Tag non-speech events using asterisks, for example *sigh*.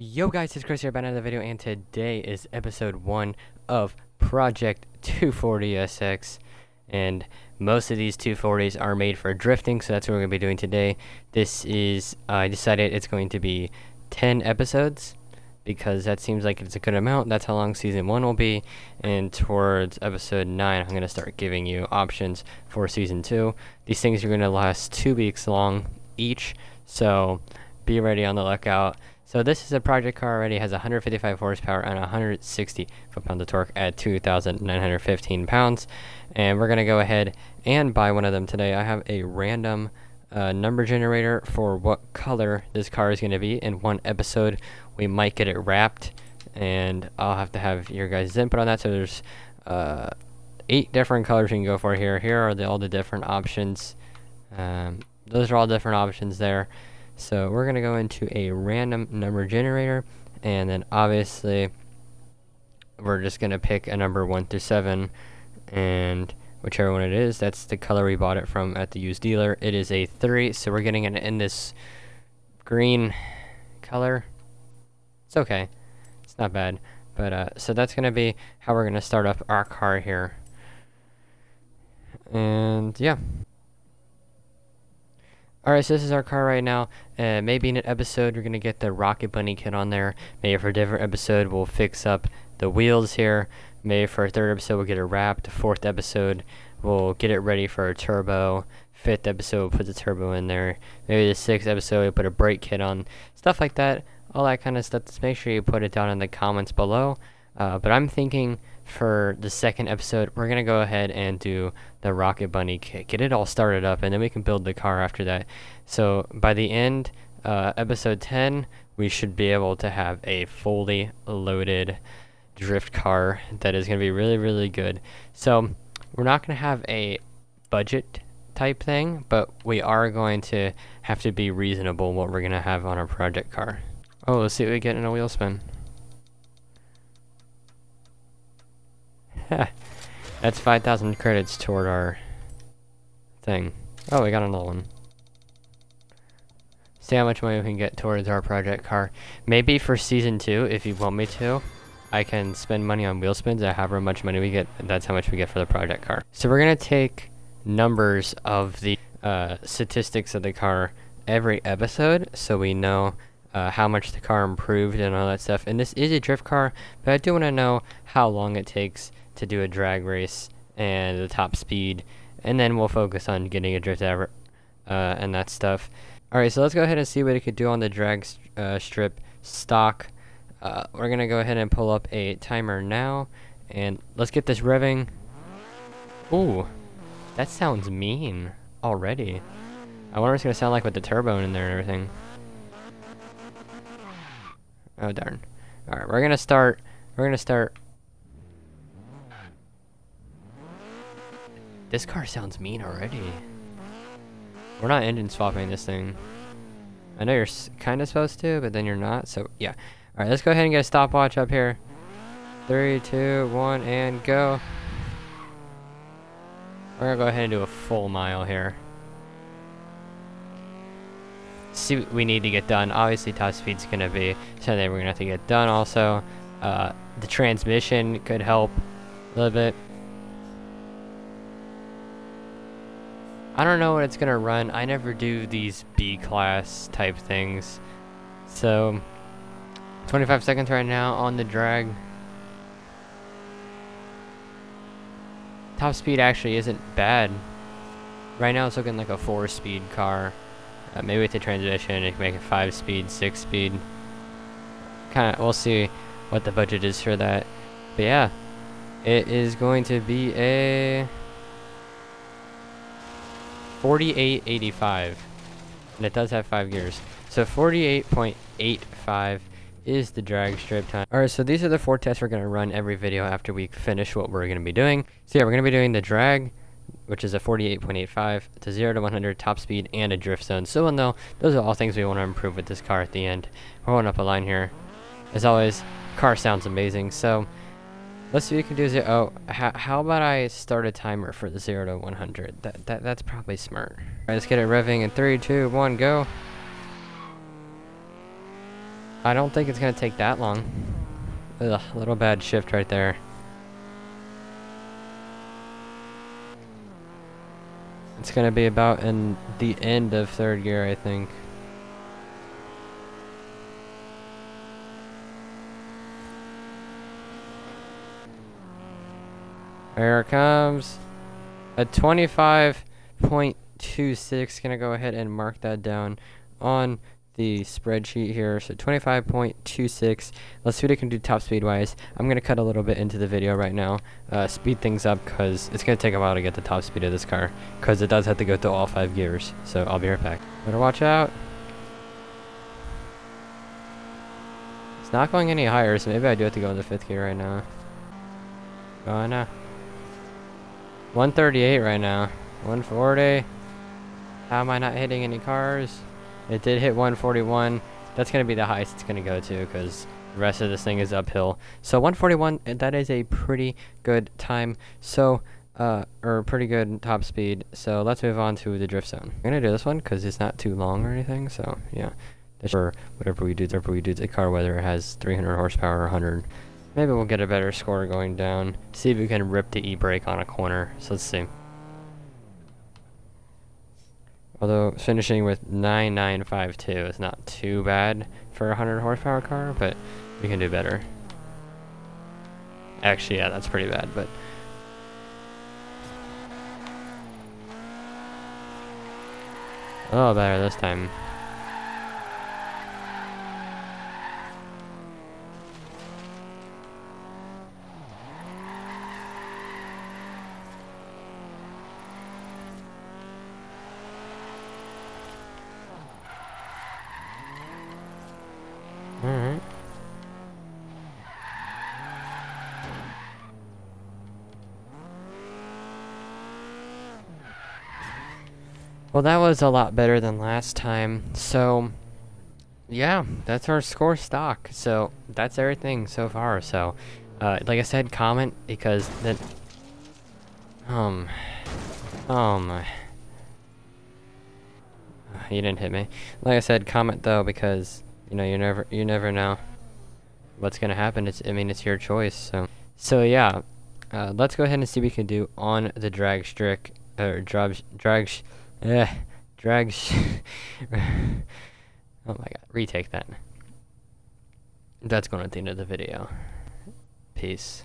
Yo guys, it's Chris here back another video and today is episode 1 of Project 240SX and most of these 240s are made for drifting so that's what we're going to be doing today. This is, uh, I decided it's going to be 10 episodes because that seems like it's a good amount. That's how long season 1 will be and towards episode 9 I'm going to start giving you options for season 2. These things are going to last 2 weeks long each so be ready on the lookout. So this is a project car already, has 155 horsepower and 160 foot-pounds of torque at 2,915 pounds. And we're going to go ahead and buy one of them today. I have a random uh, number generator for what color this car is going to be. In one episode, we might get it wrapped, and I'll have to have your guys' input on that. So there's uh, eight different colors you can go for here. Here are the, all the different options. Um, those are all different options there. So we're going to go into a random number generator and then obviously we're just going to pick a number 1 through 7 and whichever one it is, that's the color we bought it from at the used dealer. It is a 3, so we're getting it in this green color. It's okay. It's not bad. But uh, so that's going to be how we're going to start up our car here. And yeah. Alright, so this is our car right now. Uh, maybe in an episode we're going to get the Rocket Bunny kit on there. Maybe for a different episode we'll fix up the wheels here. Maybe for a third episode we'll get it wrapped. Fourth episode we'll get it ready for a turbo. Fifth episode we'll put the turbo in there. Maybe the sixth episode we'll put a brake kit on. Stuff like that. All that kind of stuff. Just make sure you put it down in the comments below. Uh, but I'm thinking for the second episode, we're going to go ahead and do the Rocket Bunny. Get it all started up, and then we can build the car after that. So by the end, uh, episode 10, we should be able to have a fully loaded drift car that is going to be really, really good. So we're not going to have a budget type thing, but we are going to have to be reasonable what we're going to have on our project car. Oh, let's see what we get in a wheel spin. *laughs* That's 5,000 credits toward our thing. Oh, we got another one. See how much money we can get towards our project car. Maybe for season 2, if you want me to, I can spend money on wheel spins. I however much money we get, that's how much we get for the project car. So we're going to take numbers of the uh, statistics of the car every episode so we know uh, how much the car improved and all that stuff. And this is a drift car, but I do want to know how long it takes to do a drag race and the top speed, and then we'll focus on getting a drift ever uh, and that stuff. Alright, so let's go ahead and see what it could do on the drag uh, strip stock. Uh, we're going to go ahead and pull up a timer now, and let's get this revving. Ooh, that sounds mean already. I wonder what it's going to sound like with the turbo in there and everything. Oh, darn. Alright, we're going to start, we're going to start This car sounds mean already. We're not engine swapping this thing. I know you're kind of supposed to, but then you're not, so yeah. Alright, let's go ahead and get a stopwatch up here. Three, two, one, and go. We're gonna go ahead and do a full mile here. See what we need to get done. Obviously, top speed's gonna be something we're gonna have to get done also. Uh, the transmission could help a little bit. I don't know what it's gonna run. I never do these B class type things. So 25 seconds right now on the drag. Top speed actually isn't bad. Right now it's looking like a four speed car. Uh, maybe with the transition it can make it five speed, six speed. Kinda we'll see what the budget is for that. But yeah. It is going to be a 4885 and it does have five gears. So 48.85 is the drag strip time. All right so these are the four tests we're going to run every video after we finish what we're going to be doing. So yeah we're going to be doing the drag which is a 48.85 to 0 to 100 top speed and a drift zone. So we'll know. Those are all things we want to improve with this car at the end. We're going up a line here. As always car sounds amazing. So Let's see what we can do. Zero. Oh, how, how about I start a timer for the 0 to 100? That, that That's probably smart. Alright, let's get it revving in three, two, one, go. I don't think it's gonna take that long. Ugh, a little bad shift right there. It's gonna be about in the end of third gear, I think. Here it comes. A 25.26. Gonna go ahead and mark that down on the spreadsheet here. So 25.26. Let's see what it can do top speed wise. I'm going to cut a little bit into the video right now. Uh, speed things up because it's going to take a while to get the top speed of this car. Because it does have to go through all five gears. So I'll be right back. Better watch out. It's not going any higher, so maybe I do have to go in the fifth gear right now. Oh, no. 138 right now. 140. How am I not hitting any cars? It did hit 141. That's going to be the highest it's going to go to because the rest of this thing is uphill. So 141, eh, that is a pretty good time. So, uh, or pretty good top speed. So let's move on to the drift zone. I'm going to do this one because it's not too long or anything. So yeah, for whatever we do, whatever we do the car, whether it has 300 horsepower or 100. Maybe we'll get a better score going down. See if we can rip the e-brake on a corner. So let's see. Although finishing with 9952 is not too bad for a 100 horsepower car, but we can do better. Actually, yeah, that's pretty bad, but... Oh, better this time. Alright. Well, that was a lot better than last time. So, yeah, that's our score stock. So, that's everything so far. So, uh, like I said, comment because that... Um... Oh *sighs* my... You didn't hit me. Like I said, comment though because you know, you never you never know what's gonna happen. It's I mean it's your choice. So so yeah, uh, let's go ahead and see what we can do on the drag strict or drag drag eh drag. *laughs* oh my god, retake that. That's going at the end of the video. Peace.